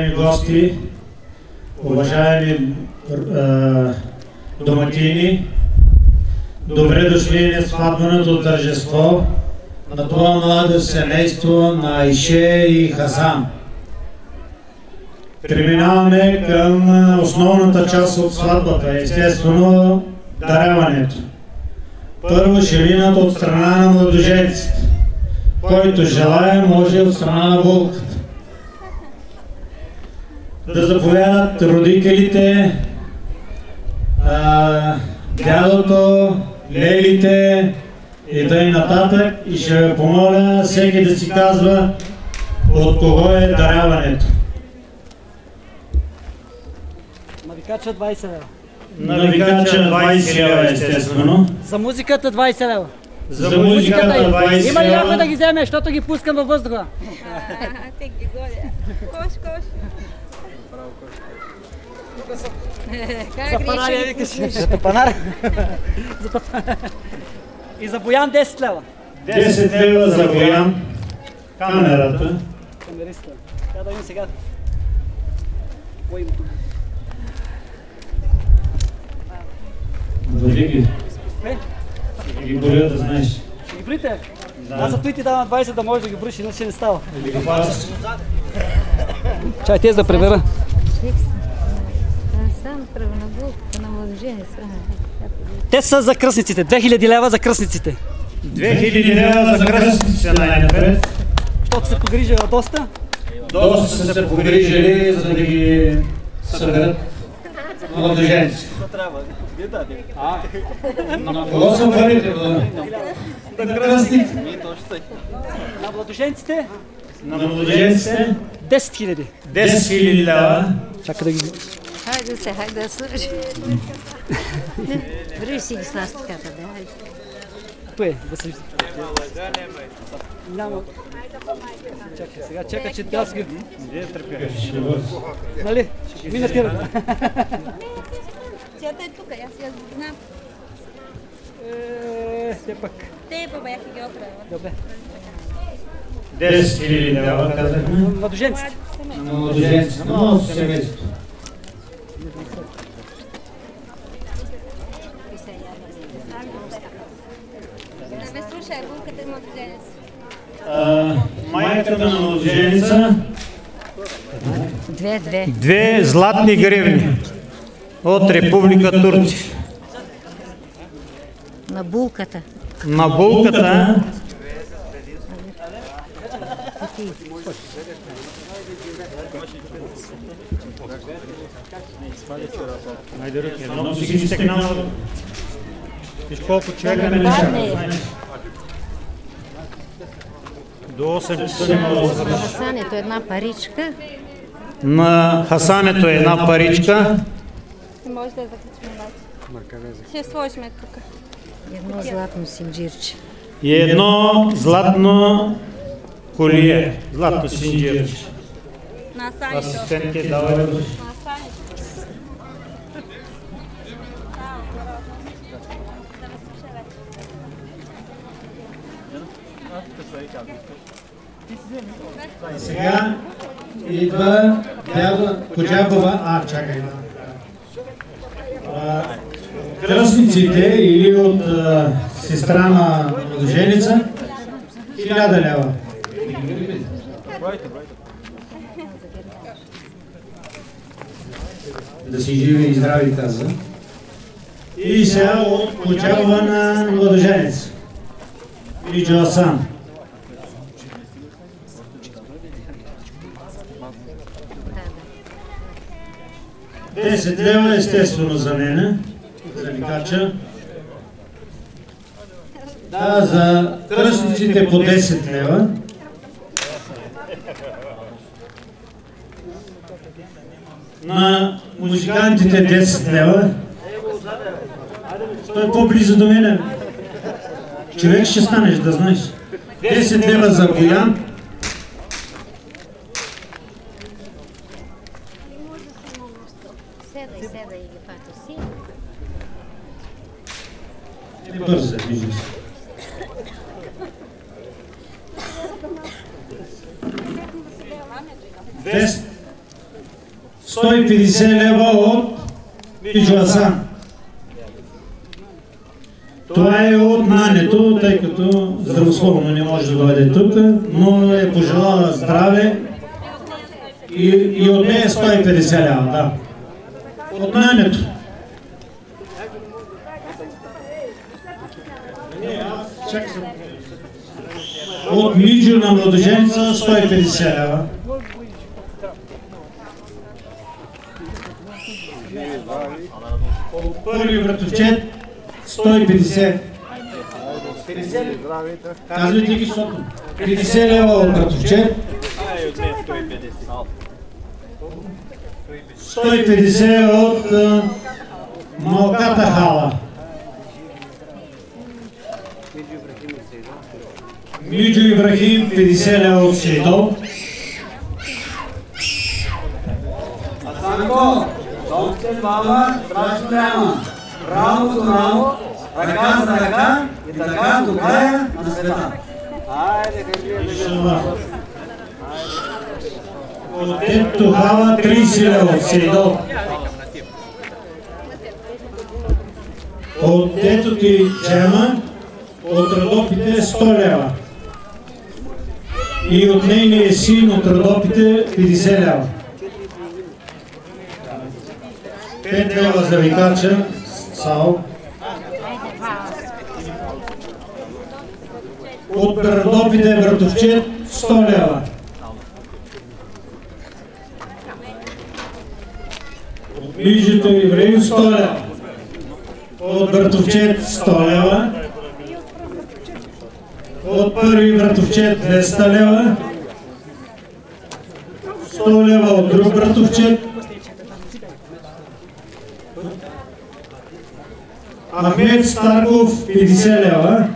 Уважаеми гости, уважаеми е, домакини, добре дошли на сватбеното тържество на това младо семейство на Айше и Хасан. Преминаваме към основната част от сватбата, естествено даряването. Първо ще минат от страна на младоженците. Който желая, може от страна на вълката да заповядат родителите, а, дядото, лелите и тъй нататък и ще ви помоля всеки да си казва от кого е даряването. Навикача 20 лева. Навикача 20 лева естествено. За музиката 20 лева. За музиката 20 Има ли някой да лева. ги вземе, защото ги пускам във въздуха? Те ги голя. Кош, кош. Как За греши панария ги викаш. За тапанар. За тапанар. И за Боян 10 лева. 10 лева за Боян. Камерата. Камериста. Трябва да видим сега. Кой има тук? Бъди ги. Е, Да ги боря да знаеш. ще ги брите. Аз за той ти давам 20 да можеш да ги бриш, иначе не става. Да ги пазиш. Чай тези да пребера. Сам право на булката на младоженец. Те са за кръсниците. 2000 лева за кръсниците. 2000 лева за кръстниците най-напред. Защото се погрижила доста. Доста са се погрижили, за да ги съберат младоженци. На кого са парите? На кръстниците. На младоженците На младоженците 10 хиляди. 10 000 лева. Чакай да ги... Хайде се, хайде да служи. Бриш си ги с нас така, да. хайде. Той е, да се... Няма... Чакай сега, чакай, че аз ги... Нали? Мина ти. Тята е тук, аз я знам. Е, все пак. Те побяха ги оправила. Добре. 10 000 лева, казахме. Младоженците. Младоженците. На малко семейство. Не булката е младоженец. Майката на младоженеца. Две, две. Две златни гривни от Република Турция. На булката. На булката Айде руки, много си стегнал. Виж колко човека не Падне. До 8 часа няма да. Хасането една паричка. На Хасането е една паричка. Може да я заключим обаче. Ще сложим тук. Едно златно синджирче. и едно златно колие. Златно синджирче. На. Асистентке давай да На санито. Сега идва дядо Коджабова. А, чакай. Кръстниците или от сестра на младоженица хиляда лева. Да си живи и здрави каза. И сега от Коджабова на младоженец. Или Джоасан. 10 лева естествено за мене, за ликача. Да, за кръстниците по 10 лева. На музикантите 10 лева. Той е по-близо до мене. Човек ще станеш, да знаеш. 10 лева за Боян. бързо се движиш. Десет. 150 лева от Мичо Асан. Това е от нането, тъй като здравословно не може да дойде тук, но е пожелала здраве и, и от нея 150 лева, да. От нането. От Миджо на младоженца 150 лева. Първи вратовчет 150. Казвайте ги, защото 50 лева от вратовчет. 150 от малката хала. Миджо Ибрахим 50 лева от Сейдол. Санко, Доктор Баба, страшно няма. Рамо до рамо, ръка за ръка и така до края на света. От Тето хала 30 лева от Сейдол. От Тето ти Джема от Родопите 100 лева. И от нейния син от Родопите 50 лева. 5 лева за викача, Сао. От Родопите Братовчет 100 лева. От Мижето Ивреин 100 лева. От Братовчет 100 лева. От първи Братовчет 200 лева. 100 лева от друг Братовчет. Ахмед Старков 50 лева.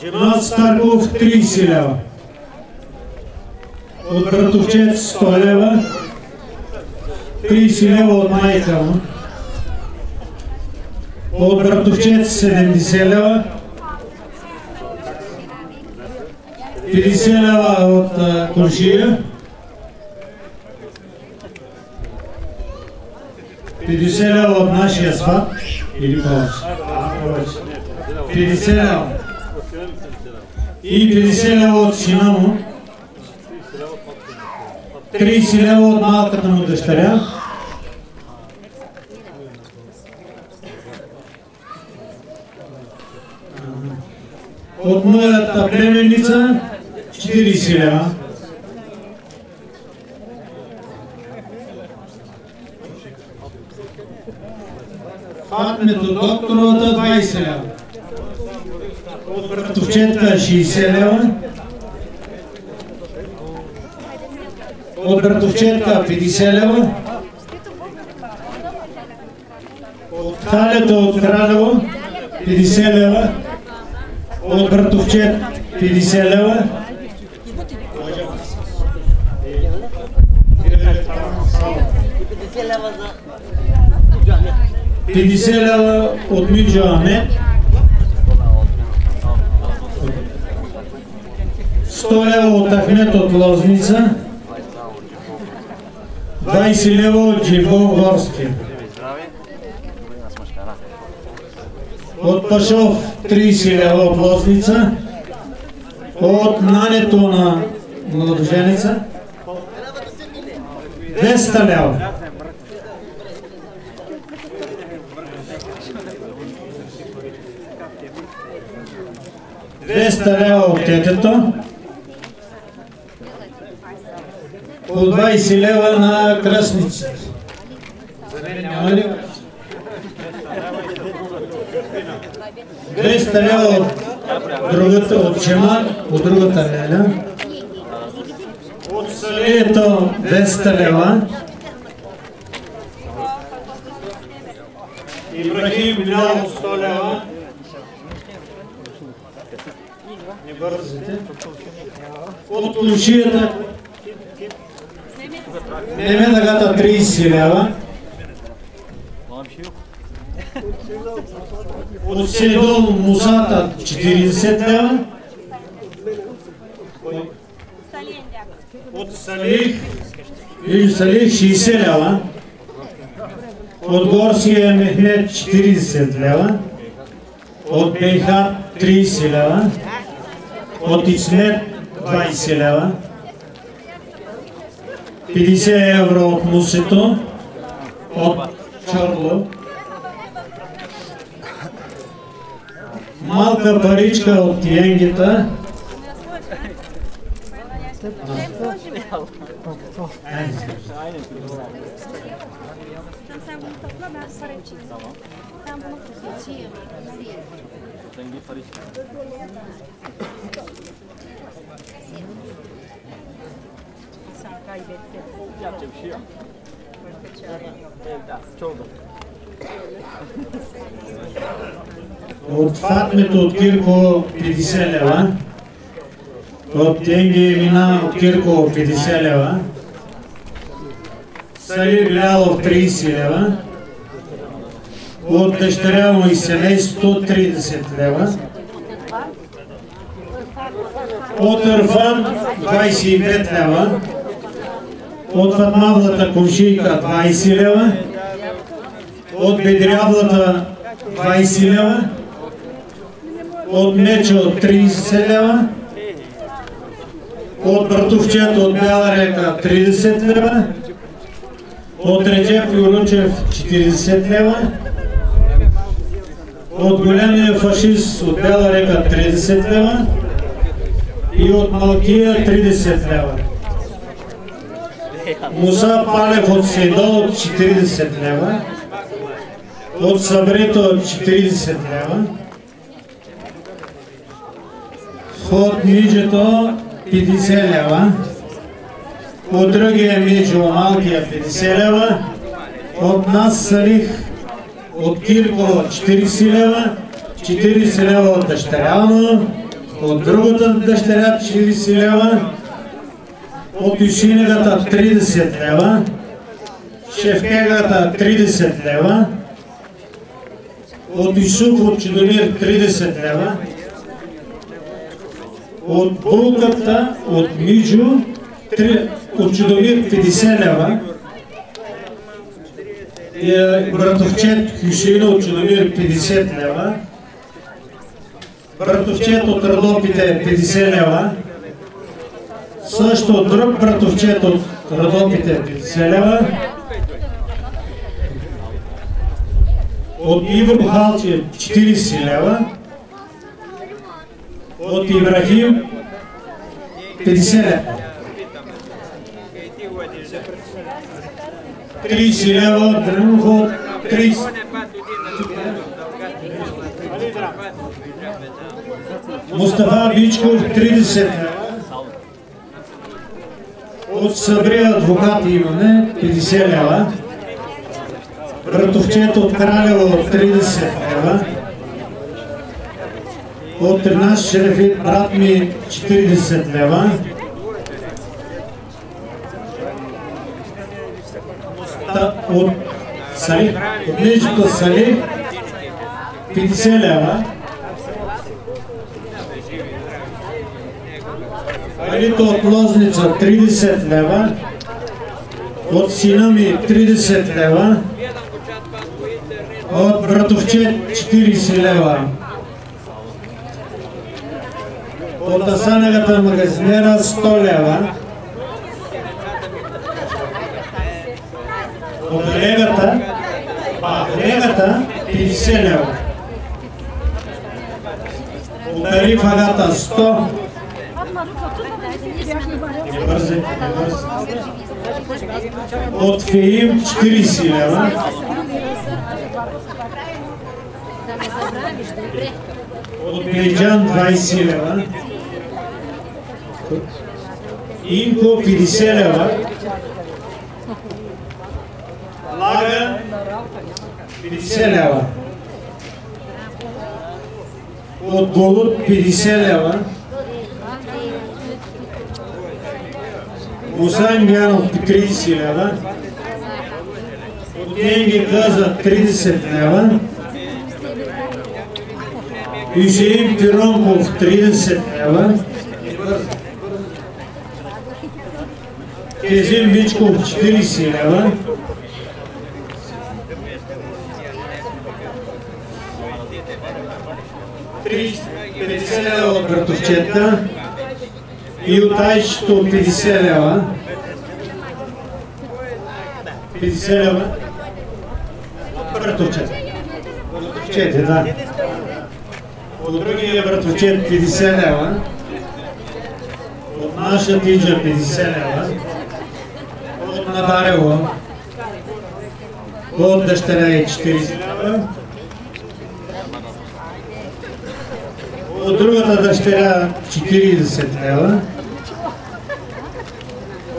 Джемал Старков 30 лева. От Братовчет 100 лева. 30 лева от майка му. От Братовчет 70 лева. 50 лева от а, Комшия. 50 лева от нашия сват. Или повече. 50 лева. И 50 лева от сина му. 30 лева от малката му дъщеря. От моята племенница 40 лева. Фатмето докторовата 20 лева. От братовчетка 60 лева. От братовчетка 50 лева. От халето от Кралево 50 лева. От братовчет 50 лева. 50 лева от Миджо Ахмед. 100 лева от Ахмед от Лозница. 20 лева от Дживо Горски. От Пашов 30 лева от Лозница. От нането на младоженица 200 лева. Двеста лева от детето. По 20 лева на мен няма ли? 200 лева от другата, от Чемар, от другата неля. От Салието 200 лева. Ибрахим Билял 100 лева. Не бързате. От Лушията Немедагата 30 лева. От Седол Мусата 40 лева. От Салих, виж Салих 60 лева. От Горския Мехмет 40 лева. От Бейхат 30 лева. От Исмет 20 лева. 50 евро от Мусето. От Чорло. Малка паричка от Янгита. Sen bunu topla ben sarıçıyım. Sen bunu keçiyim. Sen bir sarıçıyım. Sen kaybettin. Yapacak bir şey yok. Evde. Çoğdu. От Фатмето от Кирко 50 лева. От Тенги Мина от Кирко 50 лева. Салир Билялов 30 лева. От дъщеря му и семейството 30 лева. От Ирфан 25 лева. От Фатмавлата комшийка 20 лева. От Бедрявлата 20 лева. От Мечо 30 лева. От Братовчето от Бяла река 30 лева. От Реджеп Юручев 40 лева. От големия фашист от Бяла река 30 лева. И от Малкия 30 лева. Муса Палев от Сейдол от 40 лева. От Сабрето от 40 лева. От Миджето 50 лева. От другия Миджо малкия 50 лева. От нас Салих от Кирко 40 лева. 40 лева от дъщеря му. От другата дъщеря 40 лева. От Юсинегата 30 лева. Шефкегата 30 лева. От Исук от Чудомир 30 лева. От булката от Миджо три- от Чудомир 50 лева. И е, братовчет Хюшина от Чудомир 50 лева. Братовчет от Родопите 50 лева. Също друг братовчет от Родопите 50 лева. От Иво Халчев 40 лева. От Ибрахим 50 лева. 30 лева от Дрънхо 30. Мустафа Бичков 30 лева. От Сабрия адвокат имаме 50 лева. Братовчето от Кралево 30 лева. От Тринаш Шерефит брат ми 40 лева. Та- От Салих, от Нижето Салих 50 лева. Алито от Лозница 30 лева. От сина ми 30 лева. От братовчет 40 лева. От Асанагата магазинера 100 лева. От легата, а легата 50 лева. От Ариф Агата 100. Не бързай, не бързай. От Феим 40 лева. От Бейджан 20 лева. Инко 50 лева. Лага 50 лева. От Голут 50 лева. Муса Имбянов 30 лева. От Денги Газа 30 лева. Юсеин Пиронков 30 лева. Кезим Вичков 40 лева. Тридесет- 50 лева от братовчетка и от Айчето 50 лева. 50 лева. От братовчетка. Братовчете, да. От другия братовчет 50 лева. От наша тинджа 50 лева. От Наварево. От дъщеря е 40 лева. От другата дъщеря 40 лева.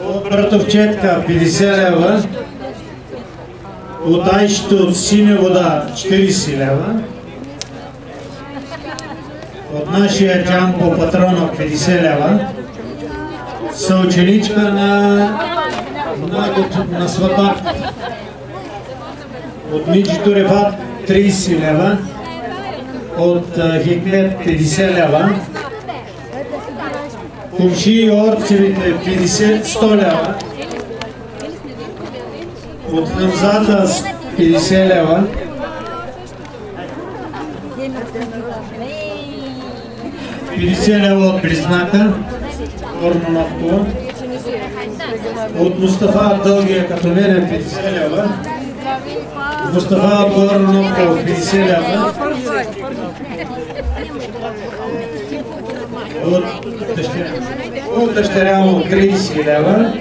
От братовчетка 50 лева. От Айшето от синя вода 40 лева. От нашия Джампо Патронов 50 лева. Съученичка на, на, на свата. От Миджито Рефат 30 лева. От Хикмет 50 лева. Кумши и Орцевите 50, 100 лева. От Хамзата с 50 лева. 50 лева от Близнака, Горно Навкова. От Мустафа Дългия като мене 50 лева. Мустафа от Горно Навкова 50 лева. От дъщеря, от му 30 лева.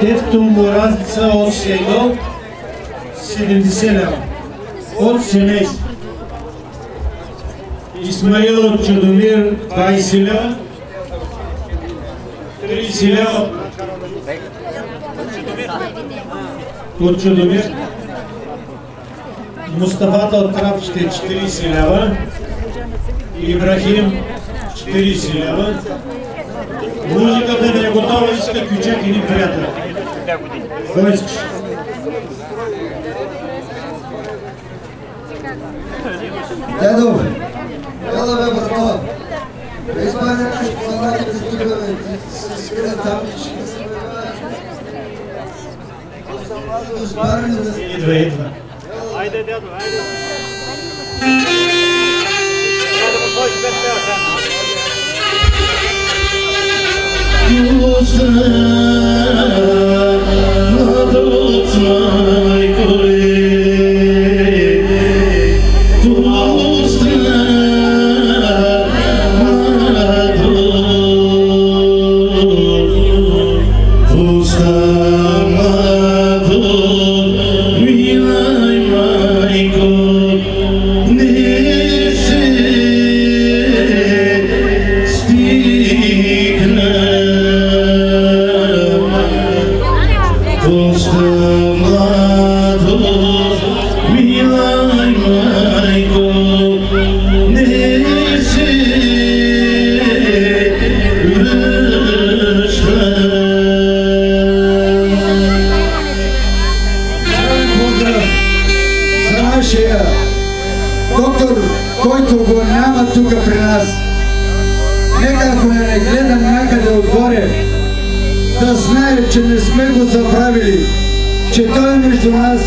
Тефто Мурадца от Седо 70 лева. От семейство. Исмаил от Чудомир 20 лева. 30 лева. От Чудомир. Мустафата от Трапчите 40 лева. Ибрахим 40 лева. Музиката не е готова, иска кючек и ни приятел. Кой искаш? Дядо, Барни да Идва, идва. Айде, дядо, айде. Айде, му между нас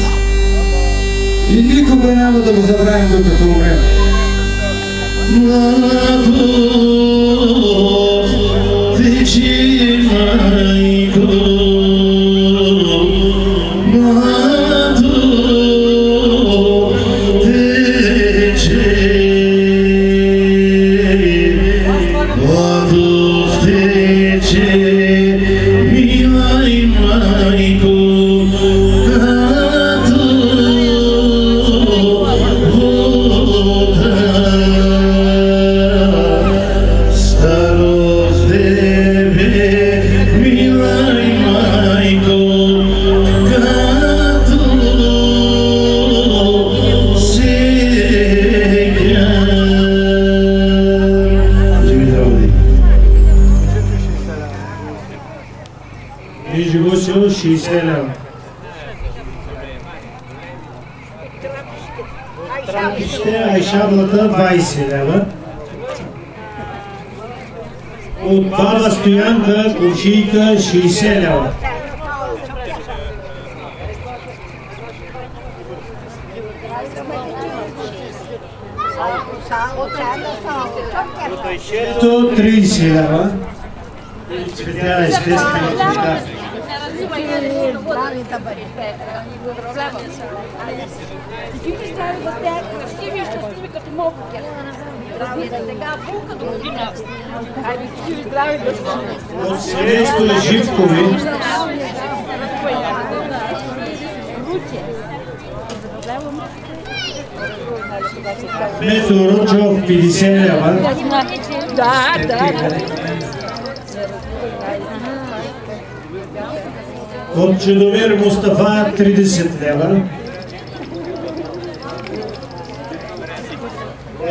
и никога няма да го забравим докато умрем. Кушийка 60 лева. То 30 лева. Цветя естествено цвета. От семейство Живкови Мето Ручов 50 лева. Да, да. От Чудомир Мустафа 30 лева.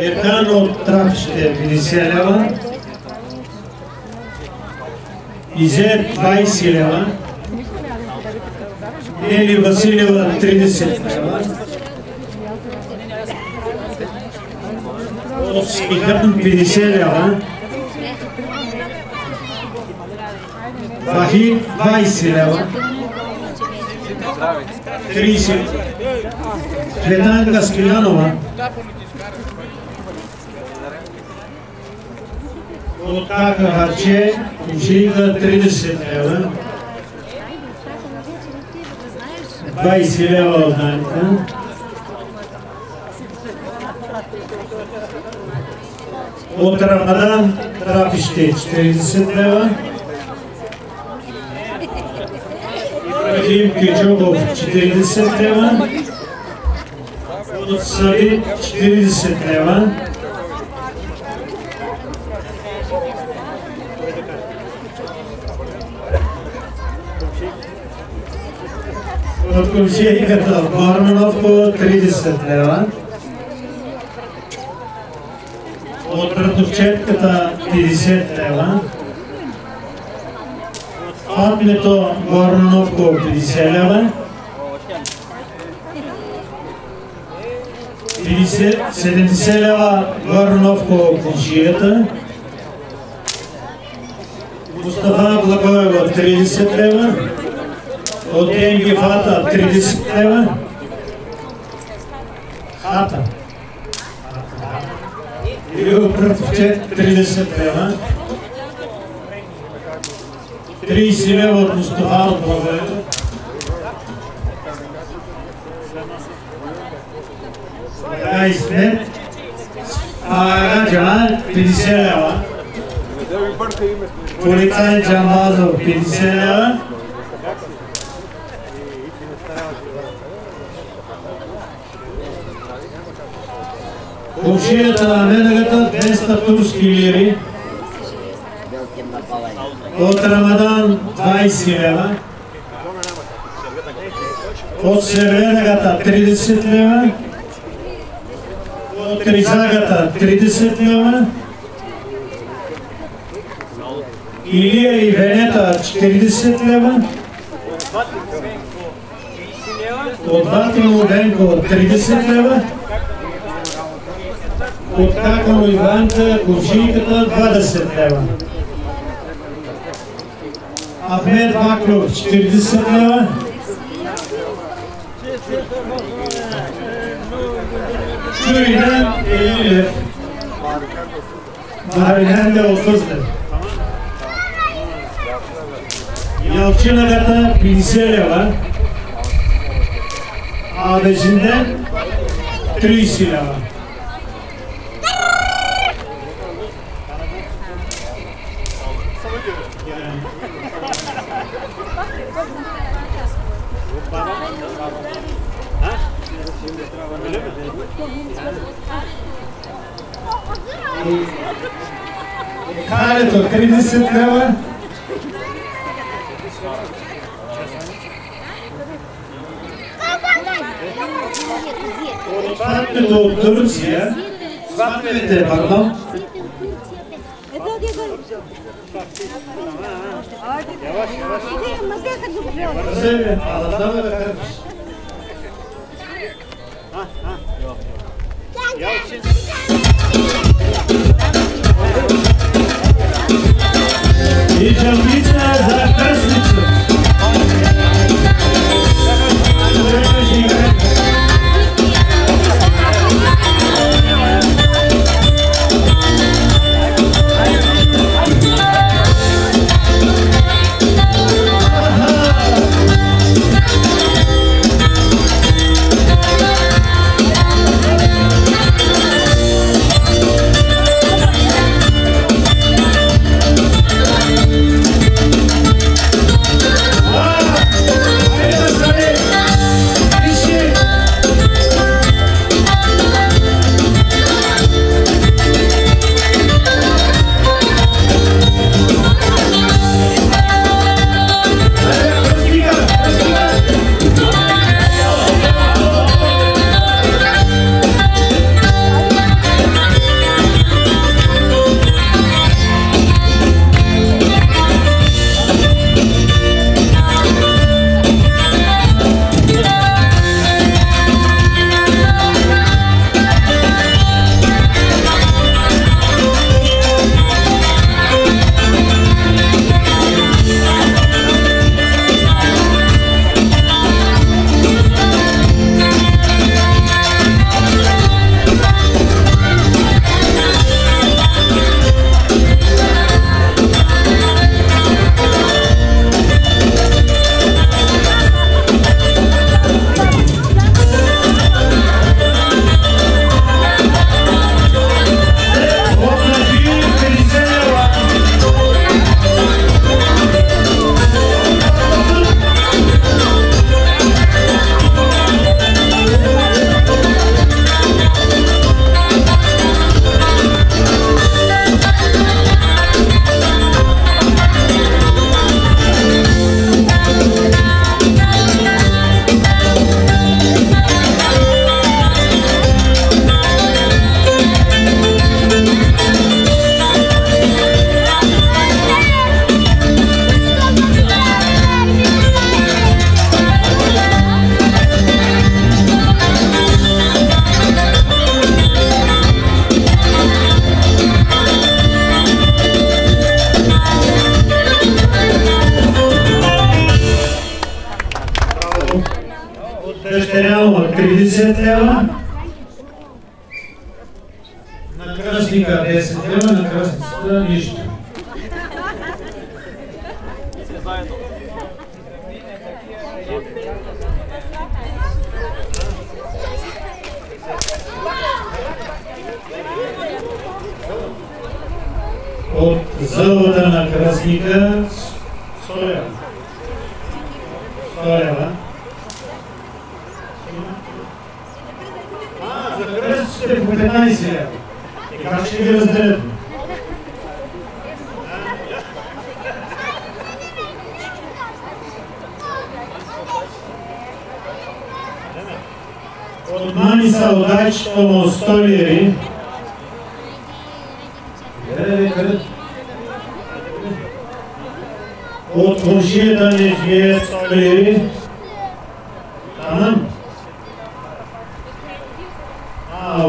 Ерхан от Трапчите 50 лева. Изет 20 лева. Нели Василева 30 лева. От Скихан 50 лева. Вахид 20 лева. 30. Цветанка Скилянова. От Кака Харче, Кушинка 30 лева. 20 лева от Данка. От Рамадан Трапище 40 лева. Ибрахим Кичоков 40 лева. От Саби 40 лева. От Комшейката в Бармановко 30 лева. От Братовчетката 50 лева. Патмето Горновко 50 лева. 50, 70 лева Горновко Кушията. Мустафа Благоева 30 лева. От Енги Фата 30 лева. Хата. И от Братовчет 30 лева. 30 лева от Мустафа от Благоева. Сега изслед. А, Джамал 50 лева. Полицай Джамбазов 50 лева. Комшията на Медагата 200 турски лири. От Рамадан 20 лева. От Северегата 30 лева. От Ризагата 30 лева. Илия и Венета 40 лева. От Батино Венко 30 лева. От Какано Иванка Кушийката 20 лева. Ахмед Баклов 40 лева. Чуринен 50 лев. Маринен де 30 лев. Ялчинагата 50 лева. Абежинден 30 лева. Карето 30 лева. Сватбето от Турция. Сватбите, пардон. Ha, ha. Yok yok. Yok şimdi. İyice, iyice, zaten sıçtı. От зълбата на кръстника 100 лева. 100 лева. А, за кръстите по 15 лева. И как ще ги разделят? От мани са удачно му 100 лири. Къде, къде? От комшията не живее 100 лири. Там. А,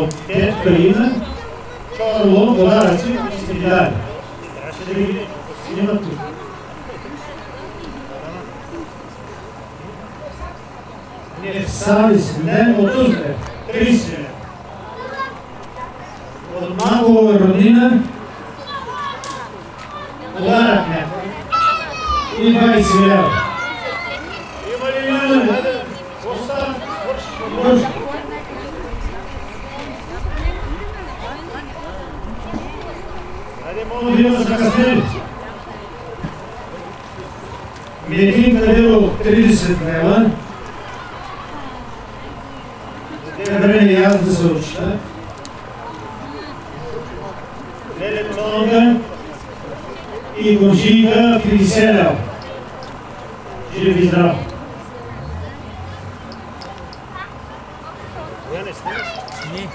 от тетка има. Чорло, подаръци, и сте ги дали. Трябваше да ги снимат тук. Не в Савис, не от Узбек. 30 лева. От Магова родина подарък някой. И 20 лева. Има ли няма ли? Остава. Върши. Хайде, мога да има закъснели. Метин Кадиров 30 лева. Те време и аз да се уча. Леле Цонга и Гонжика 50 лева. Жив и здрав. Не.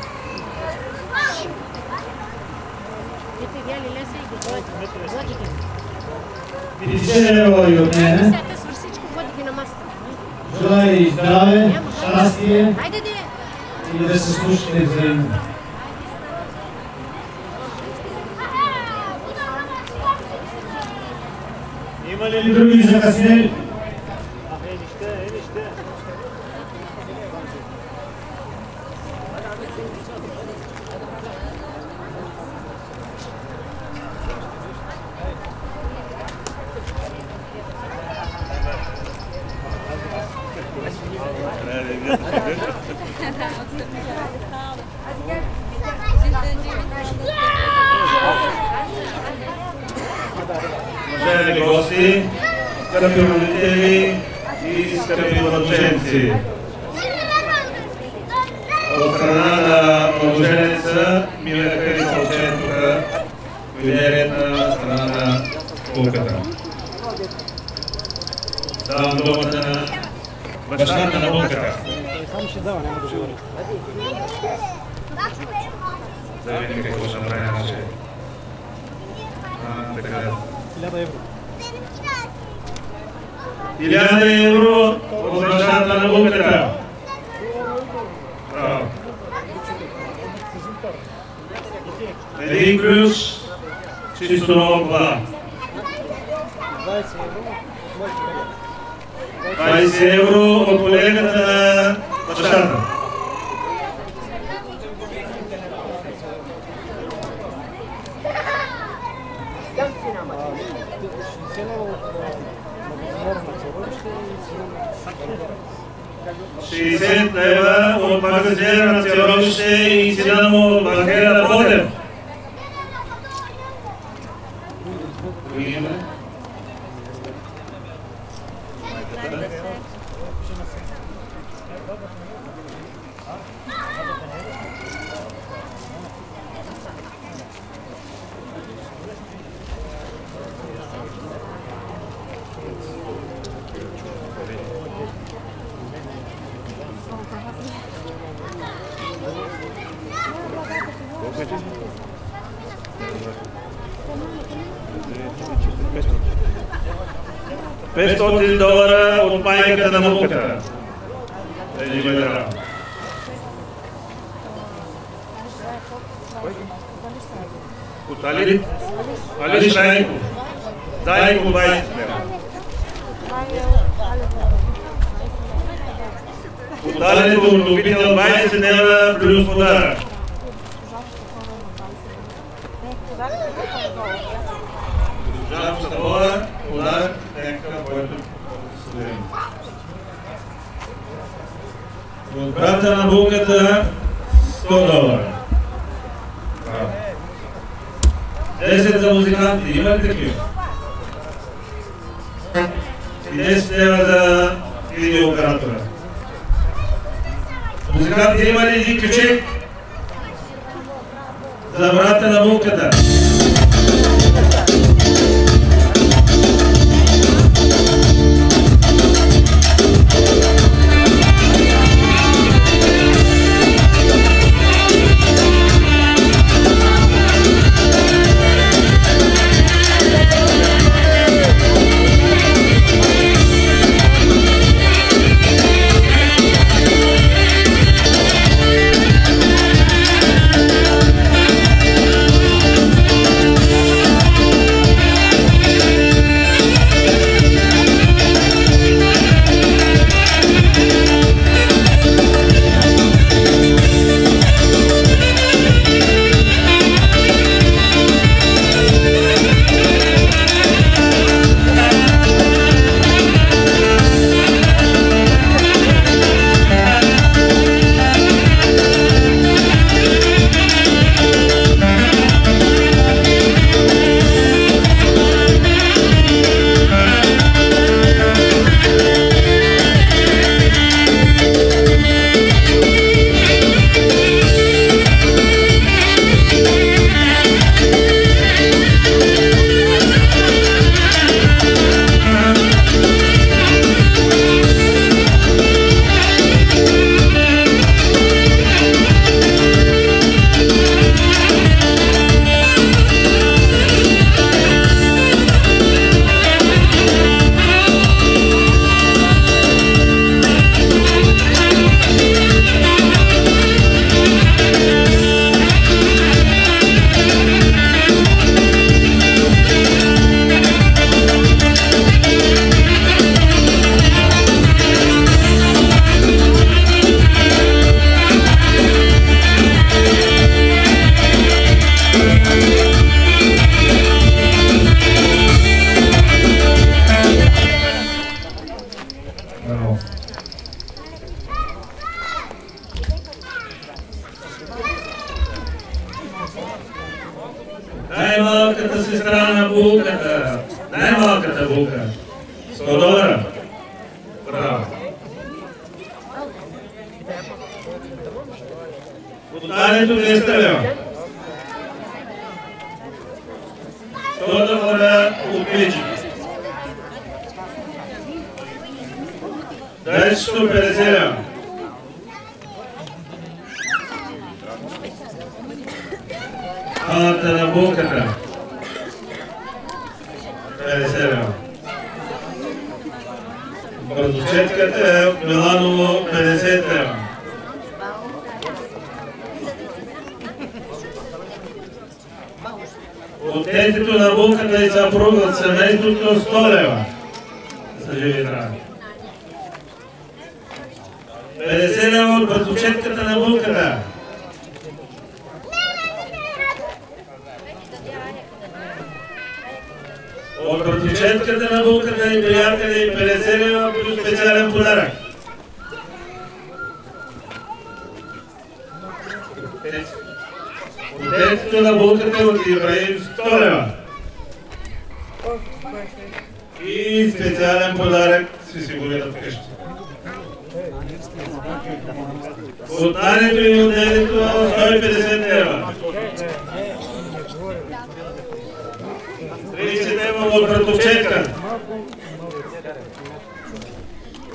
Ето видяли леса и ги води. Води ги. 50 лева и от мене. Сега те свърши всичко, води ги на масата. Желая и здраве, щастие Хайде де! и да се слушате взаимно. Има ли други закъснели? Уважаеми гости, скъпи родители и скъпи младоженци, от страна на младоженеца ми ме хариса ученика Вилерия на страна на пулката. Давам думата на бащата на пулката. Само ще дава, няма да живее. Да видим какво ще направи нашия. А, така. 1000 евро. 1000 евро от бащата на пулката. Браво. Един ключ, чисто нова кола. 20 евро от колегата на бащата. Шестдесет лева от магазина на Царовище и Синамо Банкера Бодев. ಸ್ತೋತ್ರಿಸಿದವರ ನಮ್ಮ ಮೂಲಕ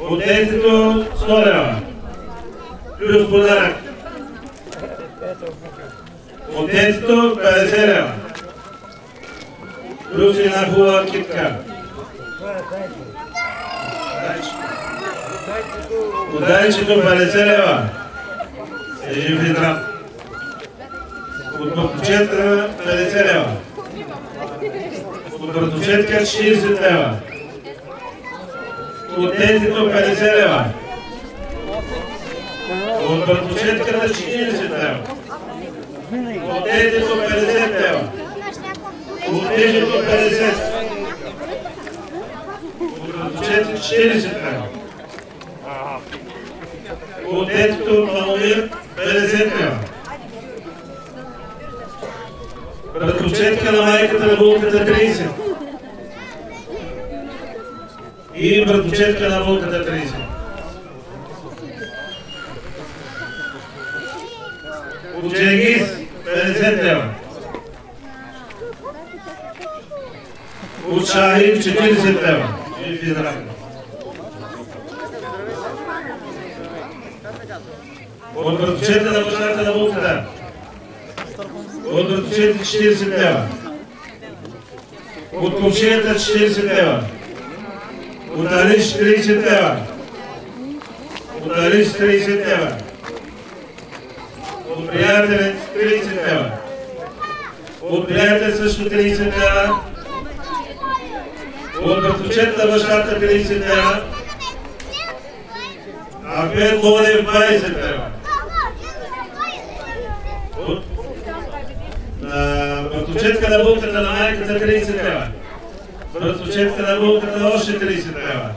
От действието 100 лева. Плюс подарък. От действието 50 лева. Плюс една хубава китка. От дайчето 50 лева. Един литра. От бакучета 50 лева. От братовчетка 60 лева от тези до 50 лева. От братовчетката 40 лева. От тези до 50 лева. От тези до 50. От братовчетката 40 лева. От тези до Паломир 50 лева. Братовчетка на майката на булката 30. И братовчетка на булката 30. От Ченгиз 50 лева. От Шахин 40 лева. И здрав. От братовчета на бащата на булката. От братовчета 40 лева. От комшията 40 лева. От Алиш 30 лева. От Алиш 30 лева. От приятелят 30 лева. От приятел също 30 лева. От братовчета на бащата 30 лева. А Пет Лодев 20 лева. От братовчетка на булката на майката 30 лева. Братовчетка на булката още 30 лева.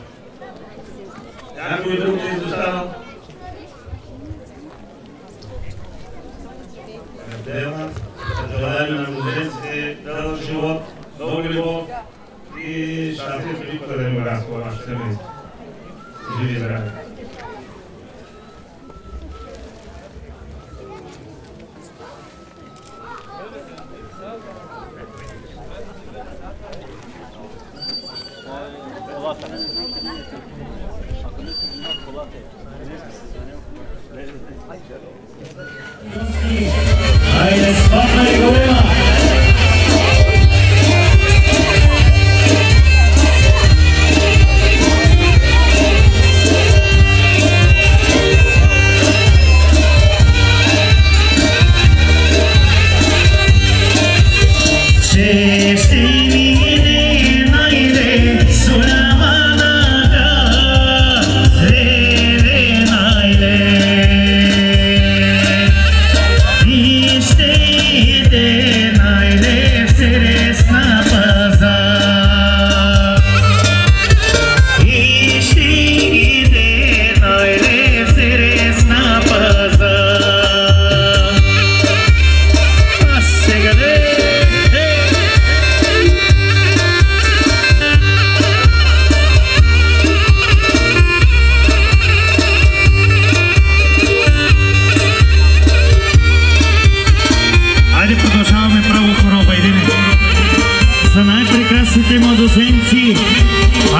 Някой друг е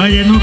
Oye, no